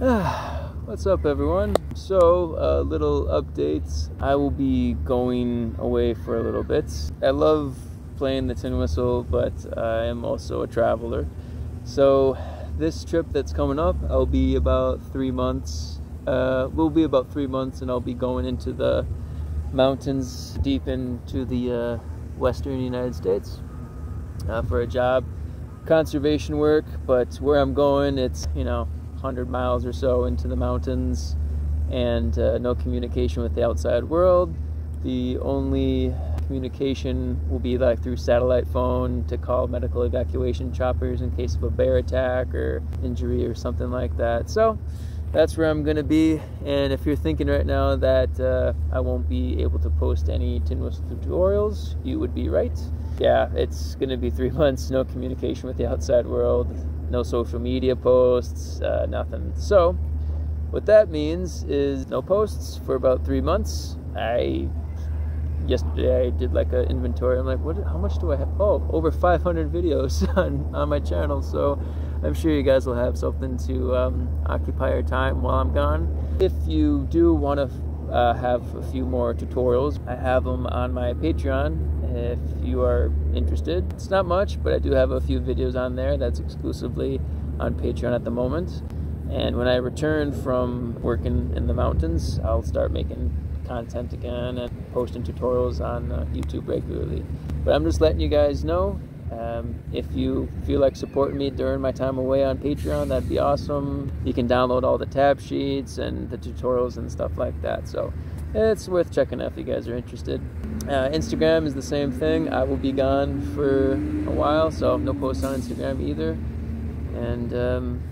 What's up, everyone? So, a uh, little updates. I will be going away for a little bit. I love playing the tin whistle, but I am also a traveler. So, this trip that's coming up, I'll be about three months. Uh, will be about three months, and I'll be going into the mountains deep into the uh, western United States uh, for a job, conservation work. But where I'm going, it's you know 100 miles or so into the mountains and uh, no communication with the outside world. The only communication will be like through satellite phone to call medical evacuation choppers in case of a bear attack or injury or something like that. So that's where I'm gonna be. And if you're thinking right now that uh, I won't be able to post any tin whistle tutorials, you would be right. Yeah, it's gonna be three months, no communication with the outside world, no social media posts, uh, nothing. So, what that means is no posts for about three months. I yesterday I did like an inventory. I'm like, what? How much do I have? Oh, over 500 videos on on my channel. So, I'm sure you guys will have something to um, occupy your time while I'm gone. If you do want to uh, have a few more tutorials, I have them on my Patreon if you are interested. It's not much, but I do have a few videos on there that's exclusively on Patreon at the moment. And when I return from working in the mountains, I'll start making content again and posting tutorials on uh, YouTube regularly. But I'm just letting you guys know um, if you feel like supporting me during my time away on Patreon, that'd be awesome. You can download all the tab sheets and the tutorials and stuff like that. So it's worth checking out if you guys are interested. Uh, Instagram is the same thing. I will be gone for a while, so no posts on Instagram either. And um,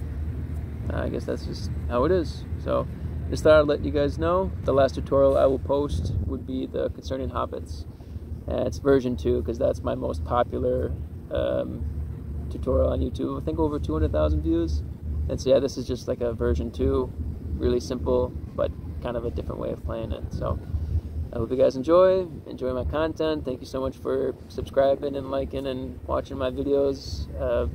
I guess that's just how it is. So just thought I'd let you guys know. The last tutorial I will post would be the concerning hobbits. Uh, it's version 2 because that's my most popular um, tutorial on YouTube. I think over 200,000 views. And so yeah, this is just like a version 2. Really simple, but kind of a different way of playing it. So I hope you guys enjoy, enjoy my content. Thank you so much for subscribing and liking and watching my videos. Uh,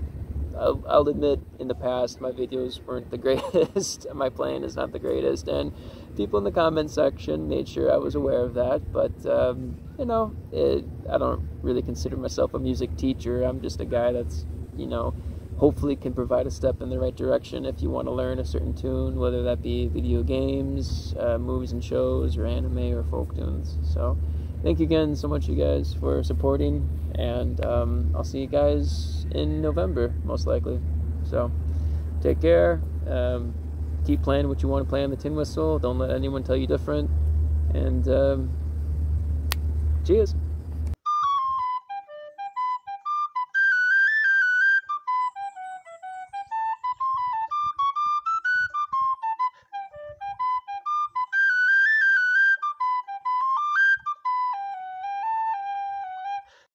I'll, I'll, admit, in the past, my videos weren't the greatest. my playing is not the greatest, and people in the comment section made sure I was aware of that. But um, you know, it, I don't really consider myself a music teacher. I'm just a guy that's, you know, hopefully can provide a step in the right direction if you want to learn a certain tune, whether that be video games, uh, movies and shows, or anime or folk tunes. So, thank you again so much, you guys, for supporting, and um, I'll see you guys in November, most likely. So, take care. Um, keep playing what you want to play on the tin whistle. Don't let anyone tell you different. And um, cheers.